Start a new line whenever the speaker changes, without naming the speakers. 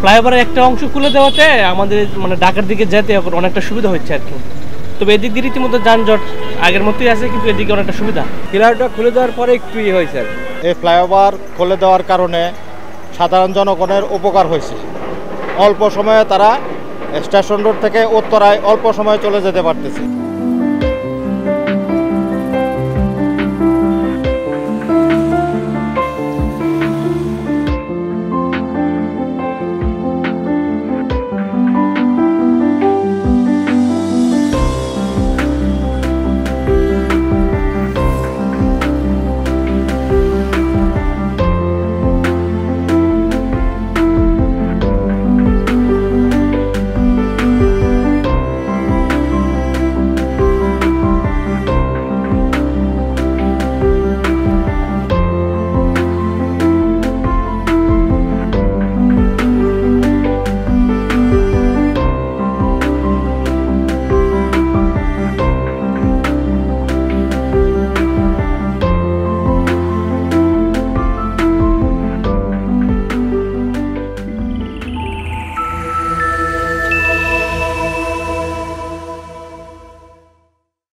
ফ্লাইওভারের একটা অংশ খুলে দেওয়াতে আমাদের মানে ঢাকার দিকে যেতে এখন অনেকটা সুবিধা হচ্ছে আর কি। তবে এদিক দিয়ে রীতিমতো যানজট আগের মতোই আছে কিন্তু এদিকে অনেকটা সুবিধা।
ফ্লাইওভারটা খুলে দেওয়ার পরে একটু ইয়ে হয়েছে আর কি।
এই ফ্লাইওভার খুলে দেওয়ার কারণে সাধারণ জনগণের উপকার হয়েছে। অল্প সময়ে তারা স্টেশন রোড থেকে উত্তরায় অল্প সময়ে চলে যেতে পারতেছে।